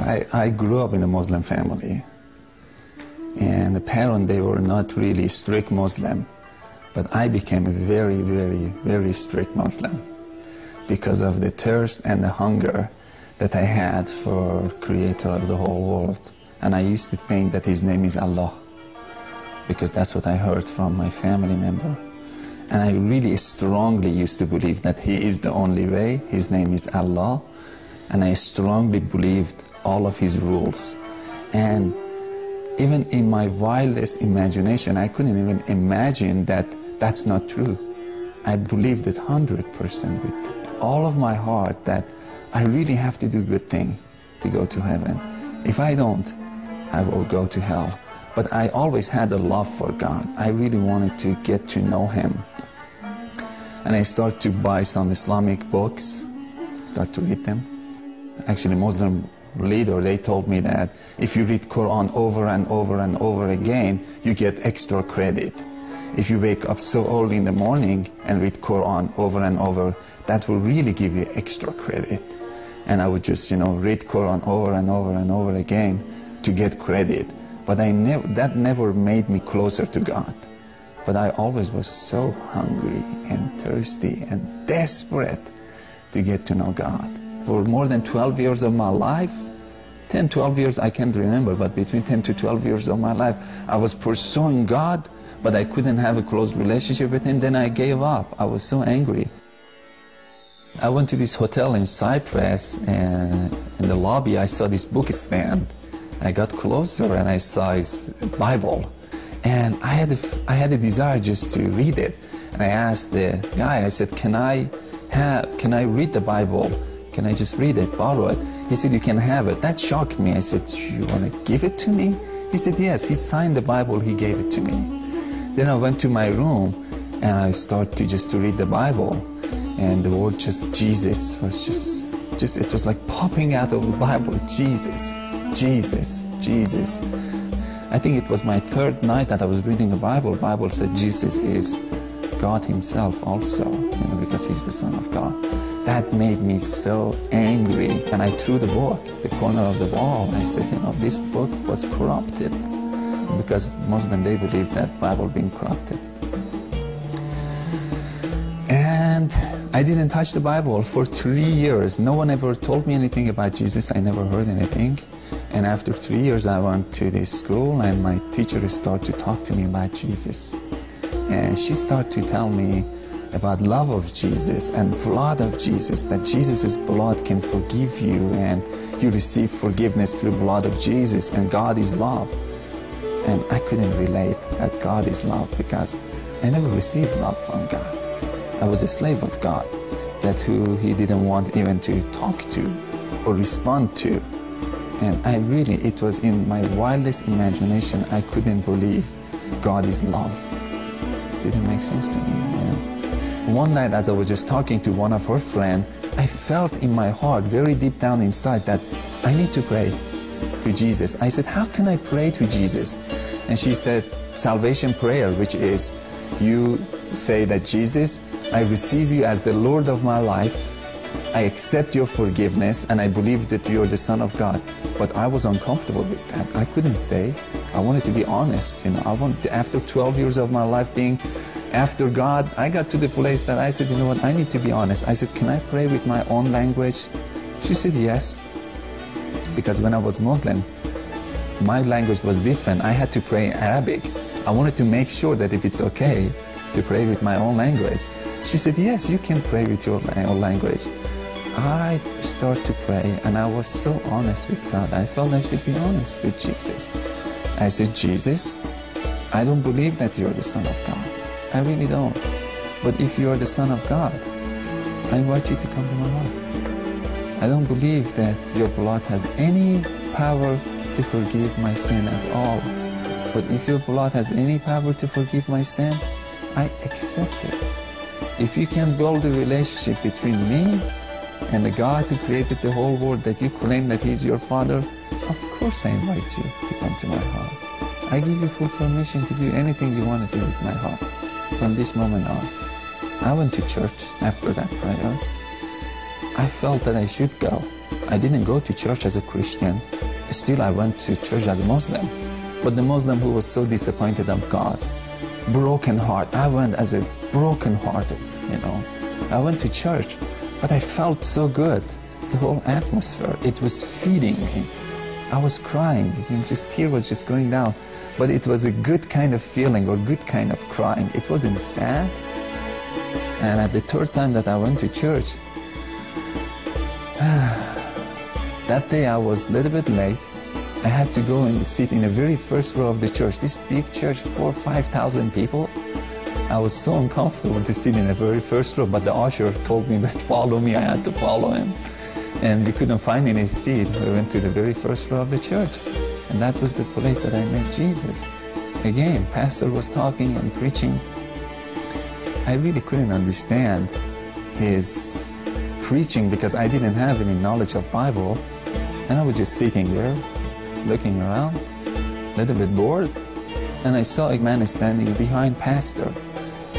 I, I grew up in a Muslim family. And the parents, they were not really strict Muslim. But I became a very, very, very strict Muslim because of the thirst and the hunger that I had for creator of the whole world. And I used to think that his name is Allah because that's what I heard from my family member. And I really strongly used to believe that he is the only way. His name is Allah. And I strongly believed all of his rules. And even in my wildest imagination, I couldn't even imagine that that's not true. I believed it 100% with all of my heart that I really have to do good thing to go to heaven. If I don't, I will go to hell. But I always had a love for God. I really wanted to get to know Him. And I started to buy some Islamic books, start to read them. Actually, Muslim leader, they told me that if you read Quran over and over and over again, you get extra credit. If you wake up so early in the morning and read Quran over and over, that will really give you extra credit. And I would just, you know, read Quran over and over and over again to get credit. But I never, that never made me closer to God. But I always was so hungry and thirsty and desperate to get to know God. For more than 12 years of my life, 10, 12 years, I can't remember, but between 10 to 12 years of my life, I was pursuing God, but I couldn't have a close relationship with Him. Then I gave up. I was so angry. I went to this hotel in Cyprus, and in the lobby, I saw this book stand. I got closer and I saw his Bible. And I had, a, I had a desire just to read it. And I asked the guy, I said, can I, have, can I read the Bible? Can I just read it, borrow it? He said, you can have it. That shocked me. I said, you want to give it to me? He said, yes. He signed the Bible. He gave it to me. Then I went to my room and I started to just to read the Bible. And the word just Jesus was just, just, it was like popping out of the Bible. Jesus, Jesus, Jesus. I think it was my third night that I was reading the Bible. Bible said Jesus is God himself also, you know, because he's the Son of God. That made me so angry. And I threw the book, at the corner of the wall. I said, you know, this book was corrupted. Because Muslim, they believe that Bible being corrupted. And I didn't touch the Bible for three years. No one ever told me anything about Jesus. I never heard anything. And after three years, I went to this school and my teacher started to talk to me about Jesus. And she started to tell me about love of Jesus and blood of Jesus, that Jesus' blood can forgive you and you receive forgiveness through blood of Jesus and God is love. And I couldn't relate that God is love because I never received love from God. I was a slave of God that who he didn't want even to talk to or respond to. And I really, it was in my wildest imagination, I couldn't believe God is love. Didn't make sense to me. Yeah. One night as I was just talking to one of her friends, I felt in my heart, very deep down inside, that I need to pray to Jesus. I said, how can I pray to Jesus? And she said, salvation prayer, which is, you say that Jesus, I receive you as the Lord of my life. I accept your forgiveness and I believe that you're the Son of God. But I was uncomfortable with that. I couldn't say. I wanted to be honest. You know, I want after 12 years of my life being after God, I got to the place that I said, you know what, I need to be honest. I said, can I pray with my own language? She said yes. Because when I was Muslim, my language was different. I had to pray Arabic. I wanted to make sure that if it's okay to pray with my own language. She said, yes, you can pray with your own language. I start to pray and I was so honest with God. I felt I should be honest with Jesus. I said, Jesus, I don't believe that you're the Son of God. I really don't. But if you're the Son of God, I invite you to come to my heart. I don't believe that your blood has any power to forgive my sin at all. But if your blood has any power to forgive my sin, I accept it. If you can build a relationship between me and the God who created the whole world that you claim that He's your Father, of course I invite you to come to my heart. I give you full permission to do anything you want to do with my heart from this moment on. I went to church after that prayer. I felt that I should go. I didn't go to church as a Christian. Still, I went to church as a Muslim. But the Muslim who was so disappointed of God, broken heart. I went as a broken hearted, you know. I went to church, but I felt so good. The whole atmosphere, it was feeding me. I was crying. Just tear was just going down. But it was a good kind of feeling or good kind of crying. It wasn't sad. And at the third time that I went to church, that day I was a little bit late. I had to go and sit in the very first row of the church. This big church, four, five thousand people. I was so uncomfortable to sit in the very first row, but the usher told me that follow me. I had to follow him. And we couldn't find any seat. We went to the very first row of the church. And that was the place that I met Jesus. Again, pastor was talking and preaching. I really couldn't understand his preaching because I didn't have any knowledge of Bible. And I was just sitting there, looking around, a little bit bored. And I saw a man standing behind pastor.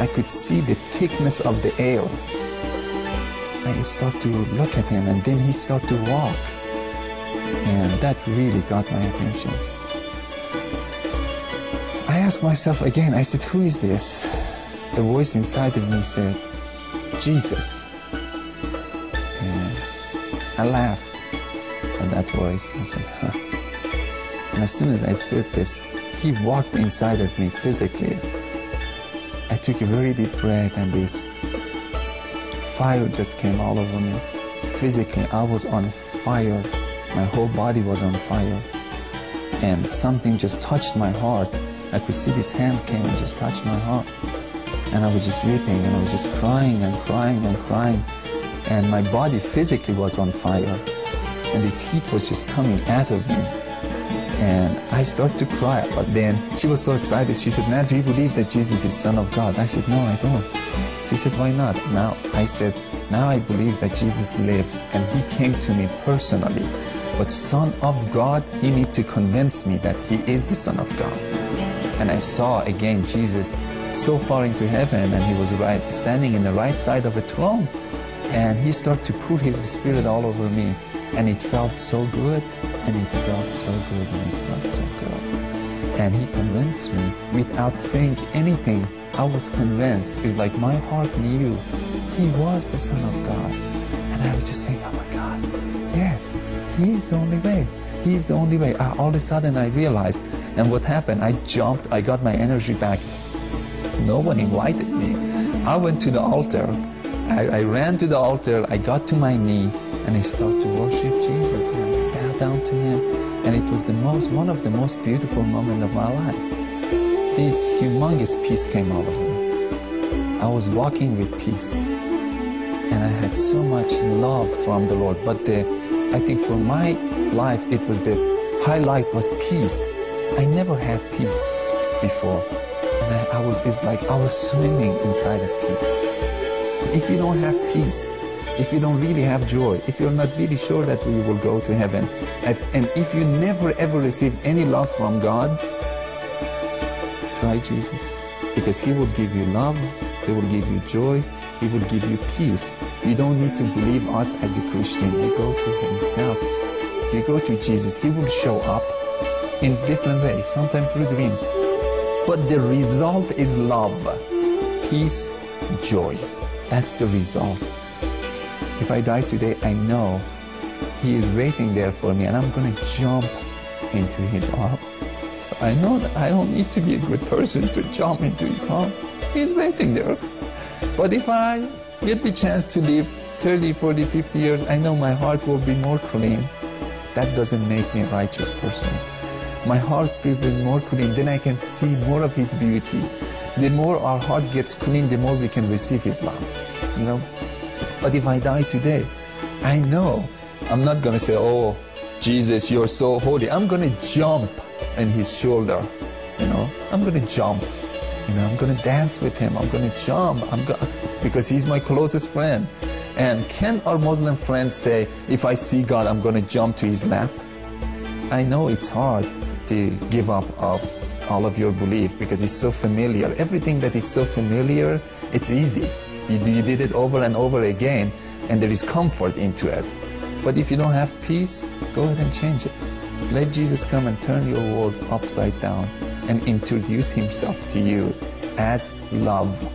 I could see the thickness of the air. I start to look at him and then he start to walk. And that really got my attention. I asked myself again, I said, who is this? The voice inside of me said, Jesus. And I laughed at that voice. I said, huh. And as soon as I said this, he walked inside of me physically. I took a very deep breath and this fire just came all over me. Physically, I was on fire. My whole body was on fire. And something just touched my heart. I could see this hand came and just touched my heart. And I was just weeping and I was just crying and crying and crying. And my body physically was on fire. And this heat was just coming out of me. And I started to cry. But then she was so excited. She said, Now do you believe that Jesus is Son of God? I said, No, I don't. She said, Why not? Now I said, Now I believe that Jesus lives and He came to me personally. But Son of God, He need to convince me that He is the Son of God. And I saw again Jesus so far into heaven and He was right standing in the right side of a throne. And He started to pour His Spirit all over me. And it felt so good, and it felt so good, and it felt so good. And he convinced me without saying anything. I was convinced. It's like my heart knew he was the Son of God. And I was just saying, oh my God, yes, he is the only way. He is the only way. I, all of a sudden I realized. And what happened? I jumped. I got my energy back. No one invited me. I went to the altar. I, I ran to the altar. I got to my knee and I started to worship Jesus and bow down to Him. And it was the most, one of the most beautiful moments of my life. This humongous peace came over me. I was walking with peace, and I had so much love from the Lord. But the, I think for my life, it was the highlight was peace. I never had peace before, and I, I was, it's like I was swimming inside of peace. If you don't have peace, if you don't really have joy, if you're not really sure that you will go to heaven, and if you never ever receive any love from God, try Jesus. Because He will give you love, He will give you joy, He will give you peace. You don't need to believe us as a Christian. You go to Himself. You go to Jesus. He will show up in different ways, sometimes through dream. But the result is love, peace, joy. That's the result. If I die today, I know He is waiting there for me and I'm going to jump into His arm. So I know that I don't need to be a good person to jump into His arm. He's waiting there. But if I get the chance to live 30, 40, 50 years, I know my heart will be more clean. That doesn't make me a righteous person. My heart will be more clean, then I can see more of His beauty. The more our heart gets clean, the more we can receive His love. You know? But if I die today, I know I'm not going to say, oh, Jesus, you're so holy. I'm going to jump in his shoulder. You know, I'm going to jump. You know, I'm going to dance with him. I'm going to jump. I'm go- because he's my closest friend. And can our Muslim friends say, if I see God, I'm going to jump to his lap? I know it's hard to give up of all of your belief because it's so familiar. Everything that is so familiar, it's easy. You, you did it over and over again, and there is comfort into it. But if you don't have peace, go ahead and change it. Let Jesus come and turn your world upside down and introduce himself to you as love